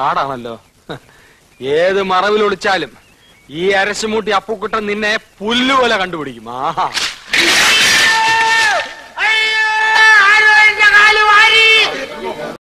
കാടാണല്ലോ. ഏത് മറവിൽ ഒളിച്ചാലും ഈ അരശുമൂട്ടി അപ്പുക്കുട്ടൻ നിന്നെ പുല്ലുപോലെ കണ്ടുപിടിക്കും. ആഹാ.